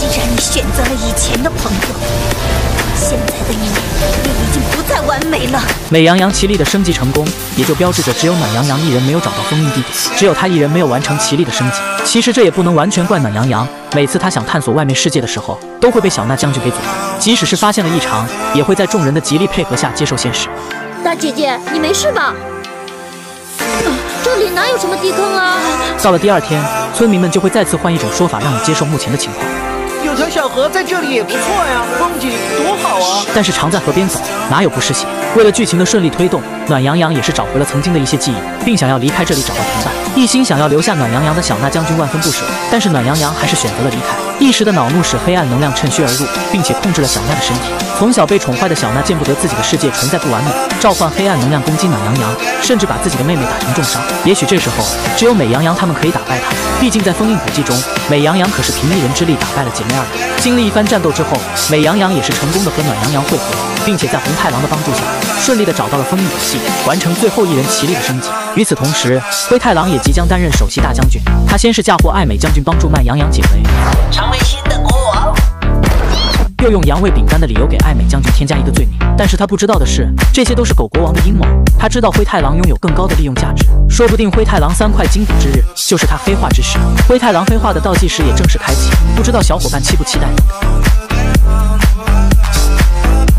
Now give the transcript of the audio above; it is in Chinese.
既然你选择了以前的朋友，现在的你也已经不再完美了。美羊羊奇力的升级成功，也就标志着只有暖羊羊一人没有找到封印地点，只有他一人没有完成奇力的升级。其实这也不能完全怪暖羊羊，每次他想探索外面世界的时候，都会被小娜将军给阻拦。即使是发现了异常，也会在众人的极力配合下接受现实。大姐姐，你没事吧？这里哪有什么地坑啊？到了第二天，村民们就会再次换一种说法，让你接受目前的情况。有条小河在这里也不错呀，风景多好啊！但是常在河边走，哪有不湿鞋？为了剧情的顺利推动，暖羊羊也是找回了曾经的一些记忆，并想要离开这里找到同伴。一心想要留下暖羊羊的小娜将军万分不舍，但是暖羊羊还是选择了离开。一时的恼怒使黑暗能量趁虚而入，并且控制了小娜的身体。从小被宠坏的小娜见不得自己的世界存在不完美，召唤黑暗能量攻击暖羊羊，甚至把自己的妹妹打成重伤。也许这时候只有美羊羊他们可以打败她，毕竟在封印古迹中，美羊羊可是凭一人之力打败了姐妹二人。经历一番战斗之后，美羊羊也是成功的和暖羊羊会合，并且在红太狼的帮助下，顺利的找到了封印武器，完成最后一人奇力的升级。与此同时，灰太狼也即将担任首席大将军。他先是嫁祸爱美将军，帮助慢羊羊解围，成为新的国王。又用羊喂饼干的理由给爱美将军添加一个罪名。但是他不知道的是，这些都是狗国王的阴谋。他知道灰太狼拥有更高的利用价值，说不定灰太狼三块金币之日就是他黑化之时。灰太狼黑化的倒计时也正式开启，不知道小伙伴期不期待呢？